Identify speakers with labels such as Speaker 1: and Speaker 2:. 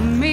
Speaker 1: me.